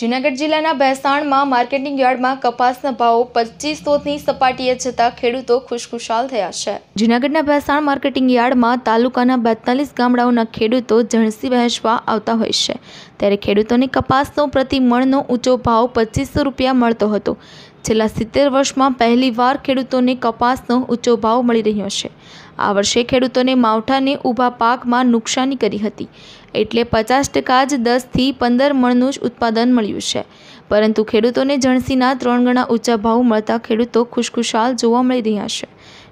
જૂનાગઢ જિલ્લાના ભેસાણમાં માર્કેટિંગ યાર્ડમાં કપાસના ભાવો પચીસોની સપાટીએ જતા ખેડૂતો ખુશખુશાલ થયા છે. જૂનાગઢના ભેસાણ માર્કેટિંગ યાર્ડમાં તાલુકાના બેતાલીસ ગામડાઓના ખેડૂતો જણસી વહેંચવા આવતા હોય છે. ત્યારે ખેડૂતોને કપાસનો પ્રતિ મણનો ઊંચો ભાવ પચીસો રૂપિયા મળતો હતો. છેલ્લા સિત્તેર વર્ષમાં પહેલીવાર ખેડૂતોને કપાસનો ઊંચો ભાવ મળી રહ્યો છે. આ વર્ષે ખેડૂતોને માવઠાને ઊભા પાકમાં નુકસાની કરી હતી. એટલે પચાસ ટકા જ દસથી પંદર મણનું જ ઉત્પાદન મળ્યું છે. પરંતુ ખેડૂતોને જણસીના ત્રણ ગણા ઊંચા ભાવ મળતા ખેડૂતો ખુશખુશાલ જોવા મળી રહ્યા છે.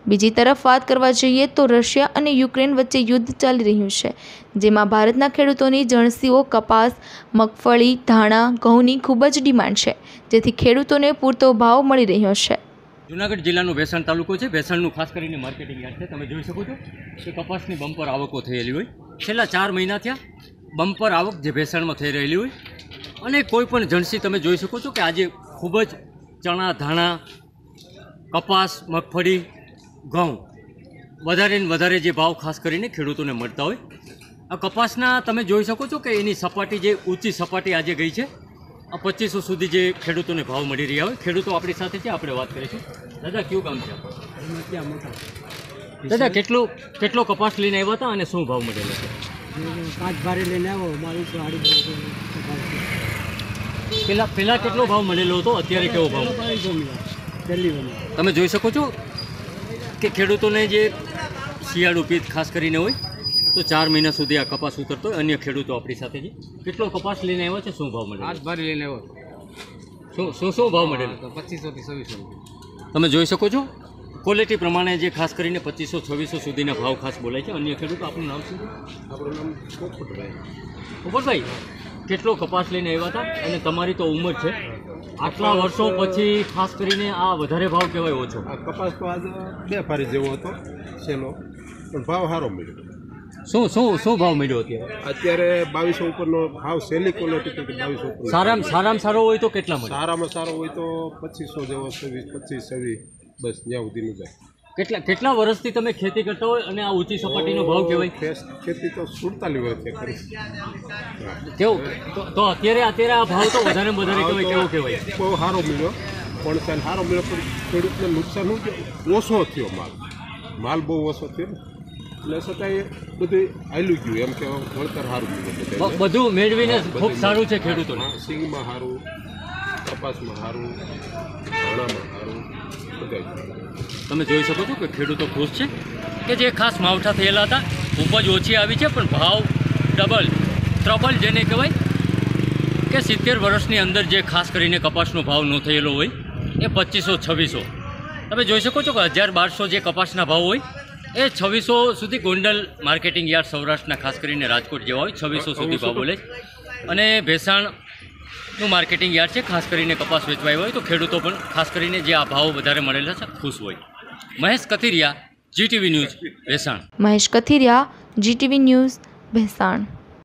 બીજી તરફ વાત કરવા જઈએ તો રશિયા અને યુક્રેન વચ્ચે યુદ્ધ ચાલી રહ્યું છે, જેમાં ભારતના ખેડૂતોની જણસીઓ, કપાસ, મગફળી, ધાણા, ઘઉંની ખૂબ જ ડિમાન્ડ છે, જેથી ખેડૂતોને પૂરતો ભાવ મળી રહ્યો છે. જુનાગઢ જિલ્લાનો વેસણ તાલુકો છે. વેસણનું ખાસ કરીને માર્કેટિંગ યાર્ડ છે. તમે જોઈ શકો છો કે કપાસની બમ્પર આવકો થયેલી હોય. છેલ્લા ચાર મહિના થયા બમ્પર આવક જે ભેસાણમાં થઈ રહેલી હોય. અને કોઈ પણ જણસી તમે જોઈ શકો છો કે આજે ખૂબ જ ચણા, ધાણા, કપાસ, મગફળી ઘઉં. વધારે ને વધારે જે ભાવ ખાસ કરીને ખેડૂતોને મળતા હોય. આ કપાસના તમે જોઈ શકો છો કે એની સપાટી જે ઊંચી સપાટી આજે ગઈ છે, આ પચીસો સુધી જે ખેડૂતોને ભાવ મળી રહ્યા હોય. ખેડૂતો આપણી સાથે છે, આપણે વાત કરીશું. દાદા, કયું કામ છે? દાદા, કેટલો કેટલો કપાસ લઈને આવ્યા હતા અને શું ભાવ મળેલો છે? પાંચ ભારે લઈને આવો બાવીસો અઢીસો પેલા પેલા કેટલો ભાવ મળેલો હતો? અત્યારે કેવો ભાવ? તમે જોઈ શકો છો કે ખેડૂતોને જે શિયાળુ પિત ખાસ કરીને હોય તો ચાર મહિના સુધી આ કપાસ ઉતરતો હોય. અન્ય ખેડૂતો આપણી સાથે છે. કેટલો કપાસ લઈને આવ્યા છે? શું ભાવ મળે આઠ ભારે લઈને આવ્યો. શું શું શું ભાવ મળેલો? તો પચીસો થી છવ્વીસો તમે જોઈ શકો છો? ક્વોલિટી પ્રમાણે જે ખાસ કરીને પચીસો છવ્વીસો સુધીના ભાવ ખાસ બોલાય છે. અન્ય ખેડૂતો આપણું નામ શું? છે? આપણું નામ પોપટભાઈ. પોપટભાઈ? કેટલો કપાસ લઈને આવ્યા હતા? અને તમારી તો ઉંમર છે? આટલા વર્ષો પછી ખાસ કરીને આ વધારે ભાવ કહેવાય ઓછો. કપાસ તો આજે બે ફારી જેવો હતો સેલો. પણ ભાવ સારો મળ્યો. શું શું શું ભાવ મળ્યો અત્યારે? અત્યારે બાવીસો ઉપરનો ભાવ સેલી ક્વોલિટી તો બાવીસો ઉપર સારામાં સારામાં સારો હોય તો કેટલા મળે? સારામાં સારો હોય તો પચીસો જેવો છવ્વીસ પચીસ છવ્વીસ બસ જ્યાં સુધીનું જાય. કેટલા કેટલા વર્ષથી તમે ખેતી કરતા હોય અને આ ઊંચી સપાટીનો ભાવ કહેવાય? ખેતી તો સુડતાલી વર્ષથી કરી. કેવું? તો અત્યારે અત્યારે આ ભાવ તો વધારે વધારે કહેવાય કેવો કહેવાય? બહુ સારો મળ્યો પણ ચાલ સારો મળ્યો પણ ખેડૂતને નુકસાન શું ઓછો થયો માલ. માલ બહુ ઓછો થયો એટલે છતાંય બધું આયલું ગયું એમ કે વળતર સારું મળ્યું બધું મેળવીને ખૂબ સારું છે ખેડૂતોને. સિંગમાં સારું કપાસમાં સારું ધાણામાં સારું તમે જોઈ શકો છો કે ખેડૂતો ખુશ છે. કે જે ખાસ માવઠા થયેલા હતા ઉપજ ઓછી આવી છે, પણ ભાવ ડબલ ત્રબલ જેને કહેવાય, કે સિત્તેર વર્ષની અંદર જે ખાસ કરીને કપાસનો ભાવ ન થયેલો હોય, એ પચીસો, છવ્વીસો. તમે જોઈ શકો છો કે હજાર બારસો જે કપાસના ભાવ હોય, એ છવ્વીસો સુધી ગોંડલ માર્કેટિંગ યાર્ડ સૌરાષ્ટ્રના ખાસ કરીને રાજકોટ જેવા હોય, છવ્વીસો સુધી ભાવ બોલે અને અને ભેસાણનું માર્કેટિંગ યાર્ડ છે, ખાસ કરીને કપાસ વેચવાય હોય તો ખેડૂતો પણ ખાસ કરીને જે આ ભાવ વધારે મળેલા છે, ખુશ હોય. Mahesh Kathiriya GTV news Bhesan. Mahesh Kathiriya GTV news Bhesan.